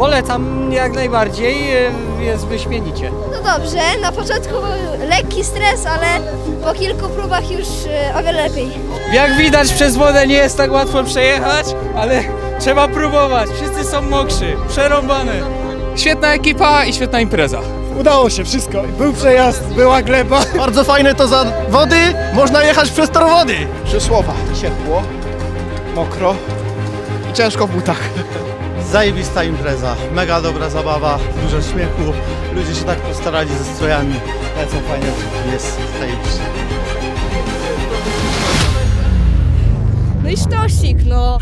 Polecam jak najbardziej, jest wyśmienicie. No dobrze, na początku był lekki stres, ale po kilku próbach już e, o wiele lepiej. Jak widać przez wodę nie jest tak łatwo przejechać, ale trzeba próbować. Wszyscy są mokrzy, przerąbane. Świetna ekipa i świetna impreza. Udało się wszystko. Był przejazd, była gleba. Bardzo fajne to za wody, można jechać przez tor wody. Trzy słowa. Ciepło, mokro i ciężko w butach. Zajebista impreza, mega dobra zabawa, dużo śmiechu, ludzie się tak postarali ze strojami, lecą fajne triki, jest zajebiście. No i sztosik, no.